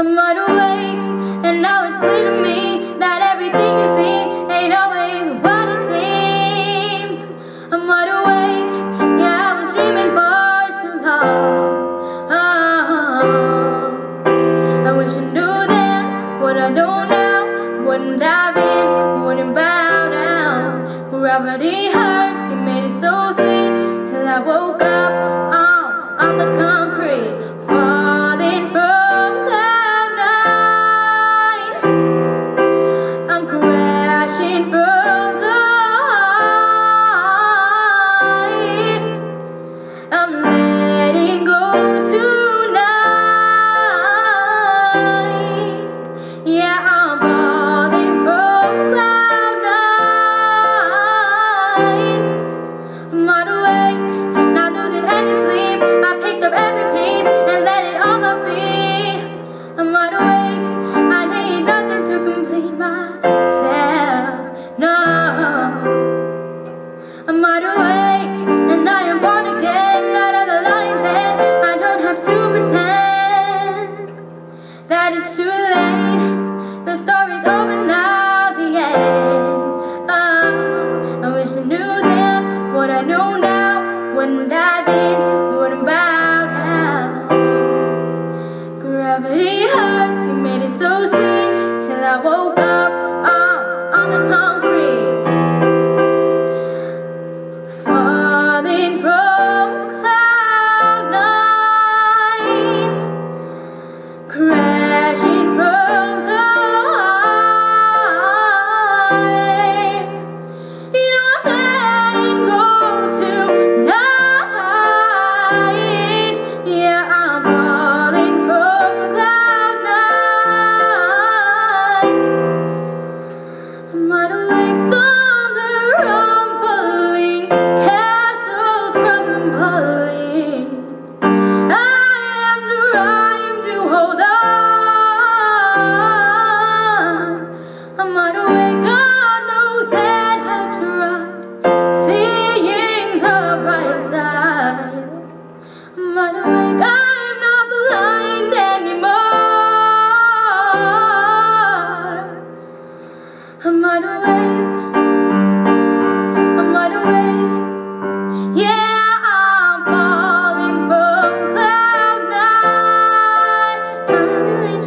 I'm wide awake, and now it's clear to me that everything you see ain't always what it seems. I'm wide awake, yeah, I was dreaming for too long. Oh, I wish I knew then what I know now. Wouldn't dive in, wouldn't bow down. Gravity hurts.